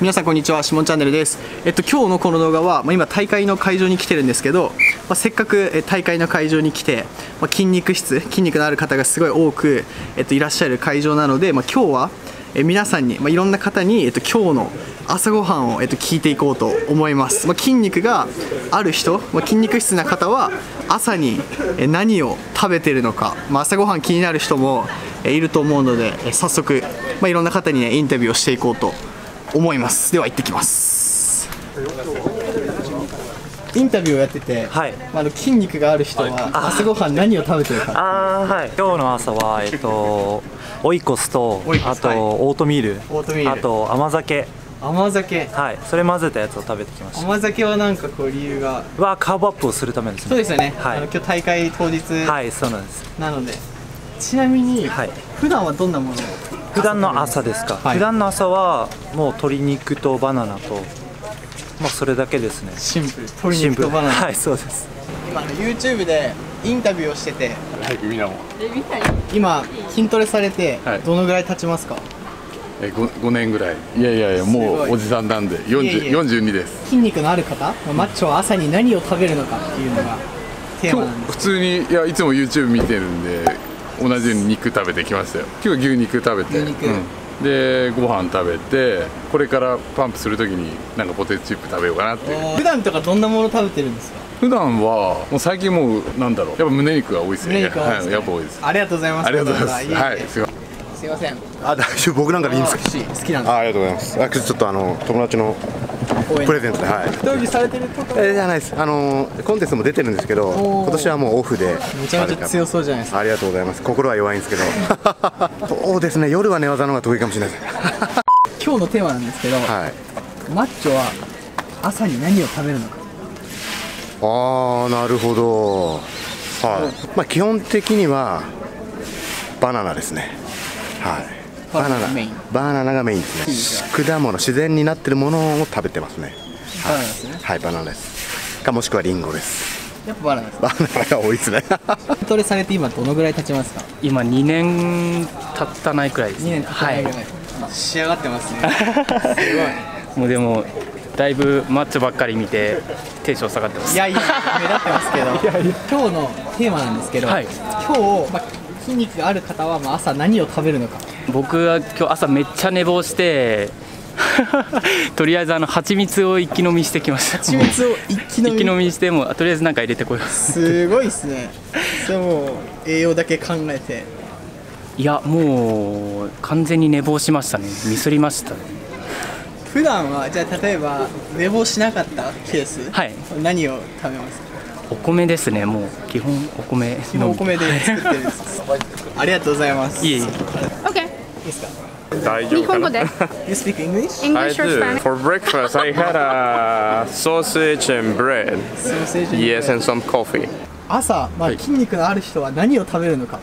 皆さんこんにちは、しもんチャンネルです。えっと今日のこの動画は、まあ、今大会の会場に来てるんですけど、まあ、せっかく大会の会場に来て、まあ、筋肉質、筋肉のある方がすごい多く、えっといらっしゃる会場なので、まあ、今日はえ皆さんに、まあ、いろんな方に、えっと今日の朝ごはんを、えっと聞いていこうと思います。まあ、筋肉がある人、まあ、筋肉質な方は朝にえ何を食べてるのか、まあ、朝ごはん気になる人もえいると思うので、え早速、まあ、いろんな方にねインタビューをしていこうと思います。では行ってきます。インタビューをやってて、はい。まあ、あの筋肉がある人は朝ごはん何を食べてるか。あーはい。今日の朝はえっとオイコスとあとはい。オートミール。オートミール。あと甘酒。甘酒。はい。それ混ぜたやつを食べてきました。甘酒はなんかこう理由が。はカーボアップをするためですね。そうですよね、はい。あの今日大会当日はいそうなんです。なので、ちなみに、はい。普段はどんなものを？普段の朝ですか、はい。普段の朝はもう鶏肉とバナナとまあそれだけですね。シンプル。鶏シンプル肉とバナナ、はいそうです。今あの YouTube でインタビューをしててはい、みんなも。今筋トレされてはい。どのぐらい経ちますか、え、五、五年ぐらい。いやいやいや、もうおじさんなんで、四十、いえいえ。四十二です。筋肉のある方、まあマッチョは朝に何を食べるのかっていうのがテーマなんです。普通に、いや、いつも YouTube 見てるんで。同じように肉食べてきましたよ。今日は牛肉食べて。牛肉うんで、ご飯食べて、これからパンプするときに、なんかポテトチップ食べようかなっていう。普段とかどんなもの食べてるんですか？普段は、もう最近もう、なんだろう、やっぱ胸肉が多いですね。胸肉が多いですねはい、やっぱ多いです。ありがとうございますありがとうございます。ええはい、すいません。すいませんあ、大丈夫、僕なんかでいいんですか？私好きなんであ、ありがとうございます。あ、ちょっとあの友達のプレゼントで、はい。競技されてるとこえーじゃないです。あのコンテストも出てるんですけど、今年はもうオフで。めちゃめちゃ強そうじゃないですかありがとうございます。心は弱いんですけど。そうですね。夜は寝技の方が得意かもしれないです。今日のテーマなんですけど、はい。マッチョは朝に何を食べるのかああ、なるほど。はい。まあ基本的にはバナナですね。はい。ババナ。ナナナメイン。バナナがメインですね。果物自然になってるものを食べてますね。バナナですね。はい、バナナです。かもしくはリンゴです。やっぱバナナですバナナが多いですね。筋トレされて今どのぐらい経ちますか？今2年経ったないくらいです2年ね経たないぐらい、仕上がってますね。すもうでもだいぶマッチョばっかり見てテンション下がってます。ごいいやいや目立ってますけど。今日のテーマなんですけど、はい。今日、まあ、筋肉がある方はまあ朝何を食べるのか僕は今日朝めっちゃ寝坊して とりあえずあの蜂蜜を一気飲みしてきました。蜂蜜を一気飲み？一気飲みしてもうとりあえずなんか入れてこよう。すごいですね。それもう栄養だけ考えて。いやもう完全に寝坊しましたね。ミスりました。ね普段はじゃあ例えば寝坊しなかったケース、はい。何を食べます？かお米ですね。もう基本お米のみ。基本お米で作ってるんです。ありがとうございます。いえいえ。Okay. ですか？大日本語で？You speak English? English or Spanish? For breakfast, I had a sausage and bread. ソーセージ Yes, and some coffee. 朝、まあ、筋肉のある人は何を食べるのか？っ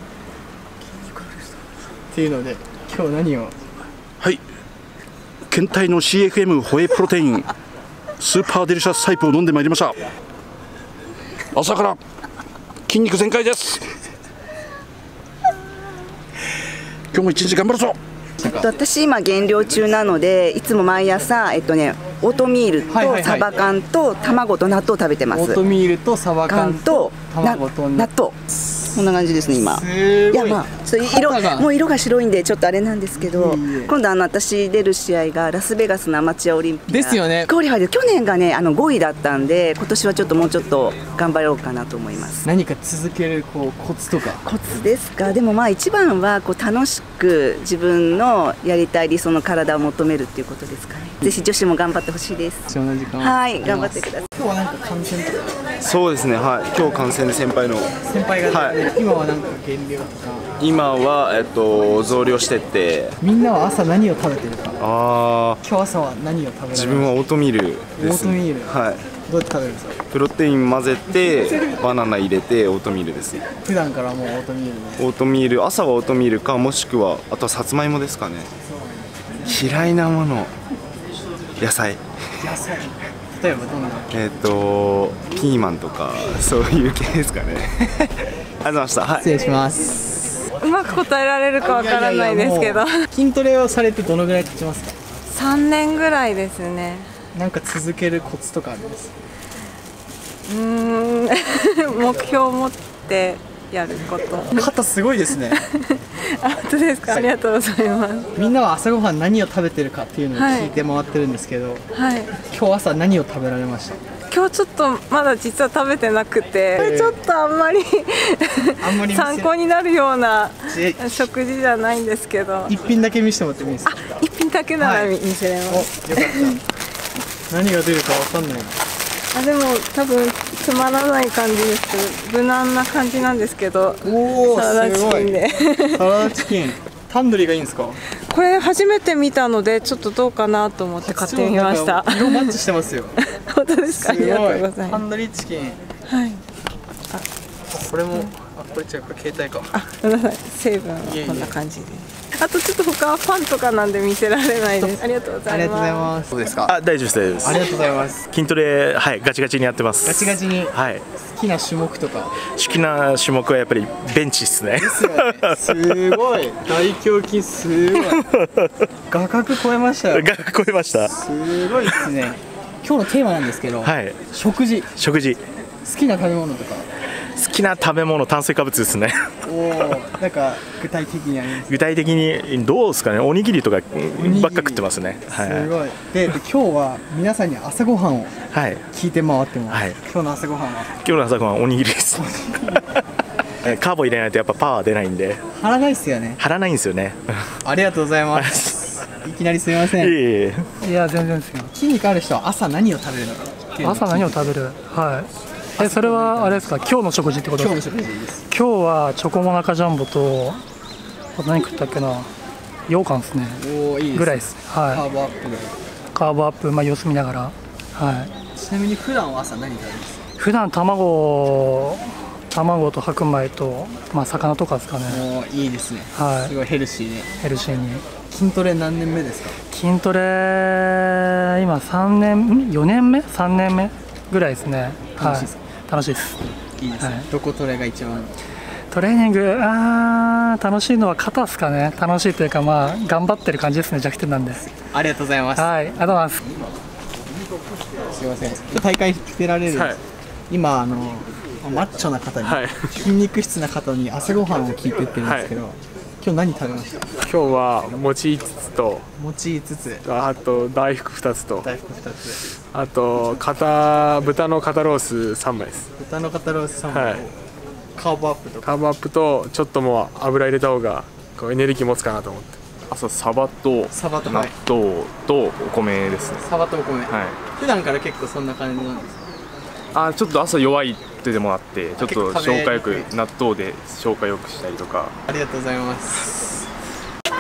ていうので今日何を？はい。検体の CFM ホエイプロテイン。スーパーデリシャスタイプを飲んでまいりました。朝から筋肉全開です今日も一日頑張るぞ。私今減量中なのでいつも毎朝えっとねオートミールとサバ缶と卵と納豆を食べてます。オートミールとサバ缶と納豆こんな感じですね今。い。いやまあちょっと色もう色が白いんでちょっとあれなんですけど今度あの私出る試合がラスベガスのアマチュアオリンピア。ですよね。クオリファイで去年がねあの5位だったんで今年はちょっともうちょっと頑張ろうかなと思います。何か続けるこうコツとか？コツですか？でもまあ一番はこう楽しく自分のやりたい理想の体を求めるっていうことですかね。ぜひ女子も頑張ってほしいです。はい頑張ってください。今日はなんか観戦とか？そうですねはい。今日観戦で先輩の先輩が、は今はなんか減量とか。今はえっと増量してって。みんなは朝何を食べてるか。あ今日朝は何を食べる自分はオートミールですオートミール。はい。どうやって食べるんですか？プロテイン混ぜてバナナ入れてオートミールです普段からもうオートミールでオートミール朝はオートミールかもしくはあとはさつまいもですかね。嫌いなもの。野菜。野菜例えばどんな？えっ、とピーマンとかそういう系ですかね。ありがとうございました。はい。失礼します。うまく答えられるかわからないですけど。筋トレをされてどのぐらい経ちますか？3年ぐらいですね。なんか続けるコツとかあるんです？うーん目標を持ってやること肩すごいですねあ本当ですか？ありがとうございます。みんなは朝ごはん何を食べてるかっていうのを聞いて回ってるんですけど、はい。今日朝何を食べられました？今日ちょっとまだ実は食べてなくてちょっとあんまり参考になるような食事じゃないんですけど。一品だけ見せてもらってもいいですか？一品だけならはい。見せれます、よかった。何が出るかわかんない。あでも多分つまらない感じです。無難な感じなんですけど。おーサラダチキンで。サラダチキン。タンドリーがいいんですか？これ初めて見たのでちょっとどうかなと思って買ってみました。色マッチしてますよ。本当ですか？ありがとうございます。タンドリーチキン。はい。これもあこれ違う。これ携帯か。ごめんなさい。成分はこんな感じであとちょっと他はパンとかなんで見せられないです。ありがとうございます。ます。そうですか？あ大丈夫です。ありがとうございます。筋トレはいガチガチにやってます。ガチガチに？はい。好きな種目とか？好きな種目はやっぱりベンチっすね。すごい。大胸筋すごい。画角超えましたよ。画角超えました。すごいですね。今日のテーマなんですけど、はい。食事。食事。好きな食べ物とか？好きな食べ物炭水化物ですねおおなんか具体的にあります具体的にどうですかね？おにぎりとかばっか食ってますね。はい。すごい。でで今日は皆さんに朝ごはんをはい。聞いて回ってます、はい。今日の朝ごはんは？今日の朝ごはんおにぎりです。えカーボ入れないとやっぱパワー出ないんで。腹ないっすよね。張らないんですよね。ありがとうございます。い。きなりすみません。いえいえいや全然ですよ筋肉ある人は朝何を食べるのか朝何を食べる？はいえそれはあれですか？今日の食事ってことですか？今日はチョコモナカジャンボと何食ったっけな？羊羹ですね。おおいいですぐらいです。はい。カーボアップで。カーボアップまあ様子見ながら。はい。ちなみに普段は朝何食べます？普段卵卵と白米とまあ魚とかですかね。いいですね。はい。すごいヘルシーで。ヘルシーに。筋トレ何年目ですか？筋トレ今3年ん4年目？3年目ぐらいですね。はい楽しいです。いいですね、どこトレが一番？トレーニングあー楽しいのは肩ですかね。楽しいというかまあ頑張ってる感じですね弱点なんで。ありがとうございます。はいありがとうございます。すいません。大会出られる、はい。今あのマッチョな方に、はい。筋肉質な方に朝ごはんを聞いてってるんですけど、今日何食べました？今日は餅5つと餅5つ。あと大福2つと大福2つ。あと肩豚の肩ロース3枚です。豚の肩ロース3枚、はい。カーボアップとか。カーブアップとちょっともう油入れた方がこうエネルギー持つかなと思って。朝サバとサバと納豆とお米ですね。サバとお米、はい。普段から結構そんな感じなんですか？あちょっと朝弱いってでもあってちょっと結構食べ消化よく納豆で消化よくしたりとか。ありがとうございます。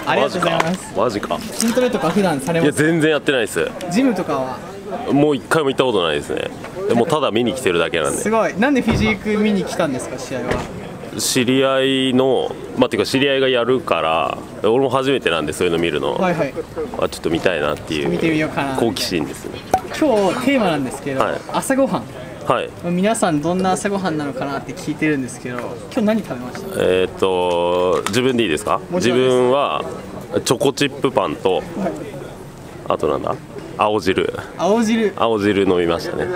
ありがとうございます。マジか。筋トレとか普段されいます？や全然やってないです。ジムとかは？もう一回も行ったことないですね。でもただ見に来てるだけなんで。すごい。なんでフィジーク見に来たんですか？試合は。知り合いのまあていうか知り合いがやるから俺も初めてなんでそういうの見るの、はいはい。あちょっと見たいなっていう見てみようかな好奇心ですね。今日テーマなんですけど、はい。朝ごはんはい。皆さんどんな朝ごはんなのかなって聞いてるんですけど今日何食べました？えーっと自分でいいですか？自分はチョコチップパンとあとなんだ？青汁。青汁。青汁飲みましたね。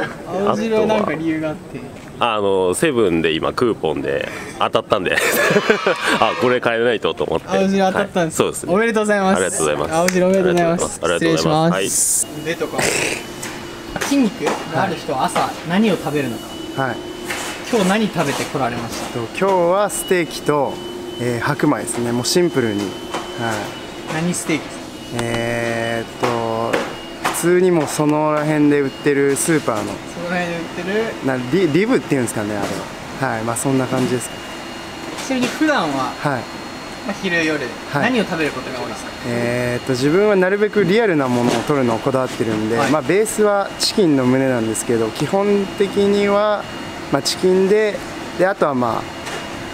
青汁はあとなんか理由があって。あのセブンで今クーポンで当たったんで。あこれ買えないとと思って。青汁当たったんです、はい。そうですね。おめでとうございます。ありがとうございます。青汁おめでとうございます。ありがとうございます。失礼します、はい腕とか筋肉がある人は朝何を食べるのか。はい。今日何食べてこられました？と今日はステーキと、えー白米ですね。もうシンプルに。はい。何ステーキですか？えー、っと普通にもうそのら辺で売ってるスーパーの。そこら辺で売ってる？なリリブっていうんですかねあれは。はい。まあそんな感じですちなみに普段は、はいまあ、昼夜、はい。何を食べることが多いですか？えーっと自分はなるべくリアルなものを取るのをこだわってるんで、はい。まあ、ベースはチキンの胸なんですけど基本的には、まあ、チキンでであとはまあ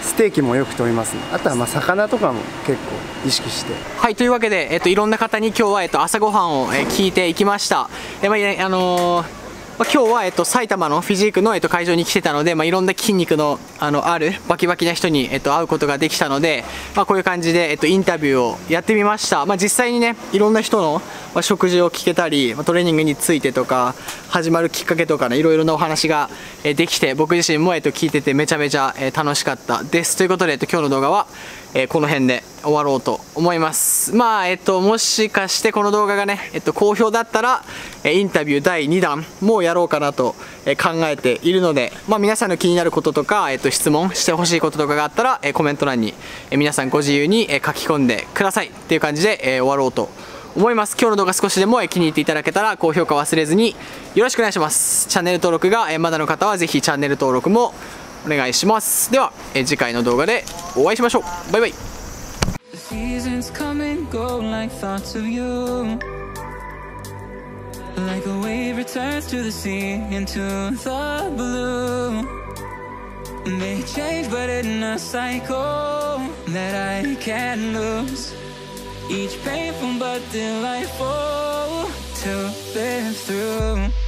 ステーキもよく取りますね。あとはまあ魚とかも結構意識して。はいというわけで、えっと、いろんな方に今日は、えっと、朝ごはんを、えー聞いていきました、えまあいあのーまあ、今日は、えっと、埼玉のフィジークの、えっと、会場に来てたので、まあ、いろんな筋肉のあのあるバキバキな人に、えっと、会うことができたので、まあ、こういう感じで、えっと、インタビューをやってみました、まあ、実際にねいろんな人の、まあ、食事を聞けたり、まあ、トレーニングについてとか始まるきっかけとかねいろいろなお話が、えできて僕自身も、えっと、聞いててめちゃめちゃ、え楽しかったです。ということで、えっと、今日の動画は、えーこの辺で終わろうと思います。まあえっともしかしてこの動画がね、えっと、好評だったら、えインタビュー第2弾もやろうかなと、え考えているので、まあ、皆さんの気になることとか、えっと、質問してほしいこととかがあったら、えコメント欄に、え皆さんご自由に、え書き込んでください。っていう感じで、え終わろうと思います。今日の動画少しでもえ気に入っていただけたら高評価忘れずによろしくお願いします。チャンネル登録がえまだの方はぜひチャンネル登録もお願いしますではえ次回の動画でお会いしましょうバイバイ Seasons come and go like thoughts of you. Like a wave returns to the sea into the blue. They change, but in a cycle that I can't lose. Each painful but delightful to live through.